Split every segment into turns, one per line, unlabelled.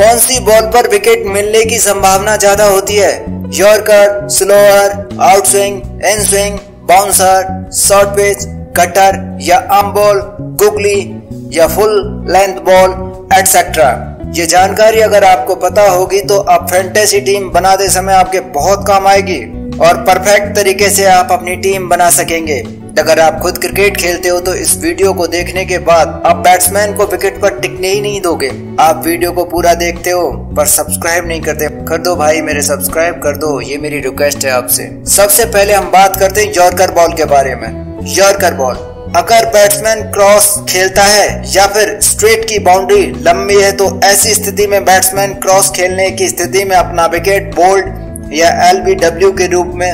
कौन सी बॉल पर विकेट मिलने की संभावना ज़्यादा होती है? Yorker slower out swing in swing bouncer short pitch cutter या आम बॉल गुगली या फुल लेंथ बॉल एटसेट्रा ये जानकारी अगर आपको पता होगी तो आप फैंटेसी टीम बनाते समय आपके बहुत काम आएगी और परफेक्ट तरीके से आप अपनी टीम बना सकेंगे। अगर आप खुद क्रिकेट खेलते हो तो इस वीडियो को देखने के बाद आप बैट्समैन को विकेट पर टिकने ही नहीं दोगे। आप वीडियो को पूरा देखते हो, पर सब्सक्राइब नहीं करते। कर दो भाई, मेरे सब्सक्राइब कर दो। ये मेरी रिक्वेस्ट है आपसे। सबसे पहले हम बात करते हैं यॉर्कर बॉल के बारे में। यॉर्कर बॉल अगर बैट्समैन क्रॉस खेलता है या फिर स्ट्रेट की बाउंड्री लंबी है तो ऐसी स्थिति में बैट्समैन क्रॉस खेलने की स्थिति में अपना विकेट बोल्ड या एलबीडब्ल्यू के रूप में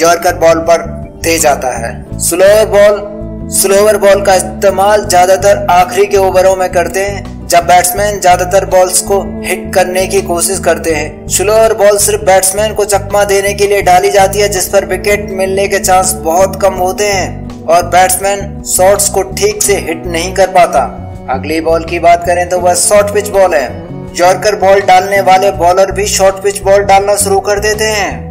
यॉर्कर बॉल पर दे जाता है। स्लोअर बॉल स्लोअर बॉल का इस्तेमाल ज़्यादातर आखिरी के ओवरों में करते हैं, जब बैट्समैन ज़्यादातर बॉल्स को हिट करने की कोशिश करते हैं। स्लोअर बॉल सिर्फ़ बैट्समैन को चकमा देने के लिए डाली जाती है, जिस पर विकेट मिलने के चांस बहुत कम होते हैं, और बैट्समैन शॉट्स को ठीक से हिट नहीं कर पाता। अगली बॉल की बात करें तो वह शॉर्ट पिच बॉल है। यॉर्कर बॉल डालने वाले बॉलर भी शॉर्ट पिच बॉल डालना शुरू कर देते हैं।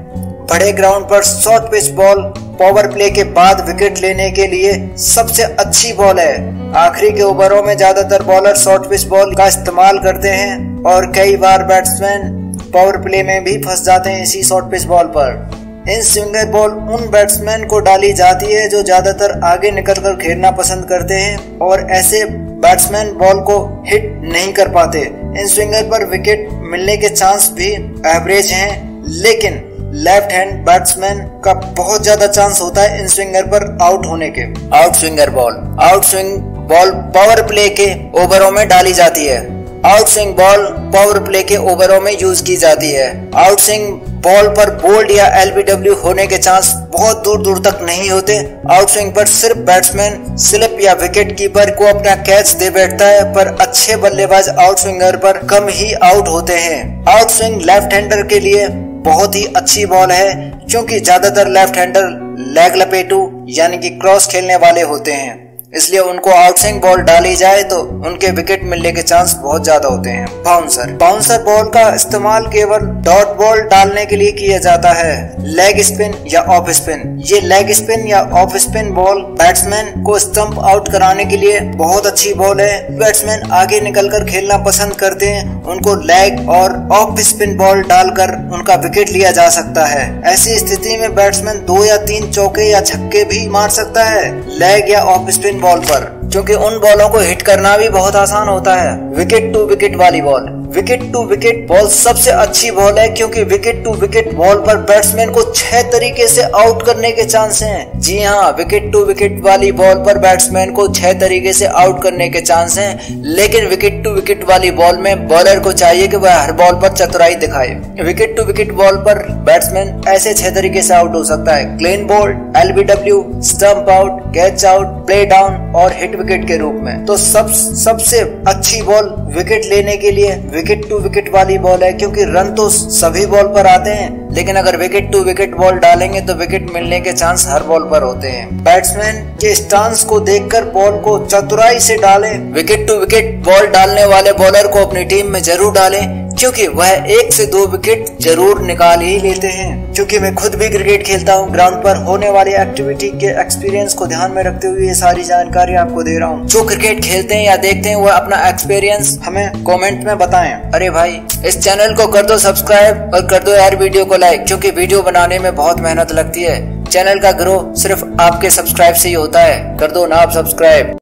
बड़े ग्राउंड पर short pitch ball power play के बाद विकेट लेने के लिए सबसे अच्छी बॉल है। आखिरी के ओवरों में ज़्यादातर बॉलर शॉर्ट पिच बॉल का इस्तेमाल करते हैं और कई बार बैट्समैन पावर प्ले में भी फंस जाते हैं इसी शॉर्ट पिच बॉल पर। इन स्विंगर बॉल उन बैट्समैन को डाली जाती है जो ज़्यादातर आगे निकलकर खेलना पसंद करते हैं और ऐसे बैट्समैन बॉल को हिट नहीं कर पाते। इन स्विंगर पर विकेट मिलने के चांस भी एवरेज हैं, लेकिन लेफ़्ट हैंड बैट्समैन का बहुत ज़्यादा चांस होता है इन स्विंगर पर आउट होने के। Out swinger ball. Out swing ball power play के ओवरों में डाली जाती है। Out swing ball power play के ओवरों में यूज़ की जाती है। आउट स्विंग बॉल पर बोल्ड या एलबीडब्ल्यू होने के चांस बहुत दूर दूर तक नहीं होते। आउट स्विंग पर सिर्फ़ बैट्समैन स्लिप या विकेट कीपर को अपना कैच दे बैठता है, पर अच्छे बल्लेबाज आउट स्विंगर पर कम ही आउट होते हैं। आउट स्विंग लेफ़्ट हैंडर के लिए बहुत ही अच्छी बॉल है, क्योंकि ज़्यादातर लेफ़्ट हैंडर लेग लपेटू, यानी कि क्रॉस खेलने वाले होते हैं। इसलिए उनको आउटस्विंग बॉल डाली जाए तो उनके विकेट मिलने के चांस बहुत ज़्यादा होते हैं। बाउंसर। बाउंसर बॉल का इस्तेमाल केवल डॉट बॉल डालने के लिए किया जाता है। लेग स्पिन या ऑफ़ स्पिन ये लेग स्पिन या ऑफ़ स्पिन बॉल बैट्समैन को स्टंप आउट कराने के लिए बहुत अच्छी बॉल है। बैट्समैन आगे निकलकर खेलना पसंद करते हैं। उनको लेग और ऑफ़ स्पिन बॉल डालकर उनका विकेट लिया जा सकता है। ऐसी स्थिति में बैट्समैन दो या तीन चौके या छक्के भी मार सकता है। लेग या ऑफ़ स्पिन बॉल पर, क्योंकि उन बॉलों को हिट करना भी बहुत आसान होता है। विकेट टू विकेट वाली ball wicket to wicket ball सबसे अच्छी बॉल है, क्योंकि विकेट टू विकेट बॉल पर बैट्समैन को छह तरीके से आउट करने के चांस हैं। जी हाँ विकेट टू विकेट वाली बॉल पर बैट्समैन को छह तरीके से आउट करने के चांस हैं, लेकिन विकेट टू विकेट वाली बॉल में बॉलर को चाहिए कि वह हर बॉल पर चतुराई दिखाए। विकेट टू विकेट बॉल पर बैट्समैन ऐसे छह तरीके से आउट हो सकता है। Clean bowled LBW stump out catch out play down और हिट विकेट के रूप में। तो सब, सबसे अच्छी बॉल विकेट लेने के लिए विकेट टू विकेट वाली बॉल है, क्योंकि रन तो सभी बॉल पर आते हैं, लेकिन अगर विकेट टू विकेट बॉल डालेंगे तो विकेट मिलने के चांस हर बॉल पर होते हैं। बैट्समैन के स्टांस को देखकर बॉल को चतुराई से डालें। विकेट टू विकेट बॉल डालने वाले बॉलर को अपनी टीम में ज़रूर डालें, क्योंकि वह एक से दो विकेट ज़रूर निकाल ही लेते हैं। क्योंकि मैं खुद भी क्रिकेट खेलता हूँ ग्राउंड पर होने वाली एक्टिविटी के एक्सपीरियंस को ध्यान में रखते हुए ये सारी जानकारी आपको दे रहा हूँ। जो क्रिकेट खेलते हैं या देखते हैं वह अपना एक्सपीरियंस हमें कमेंट में बताएँ। अरे भाई, इस चैनल को कर दो सब्सक्राइब और कर दो यार वीडियो को लाइक क्योंकि वीडियो बनाने में बहुत मेहनत लगती है। चैनल का ग्रो सिर्फ़ आपके सब्सक्राइब से ही होता है। कर दो ना आप सब्सक्राइब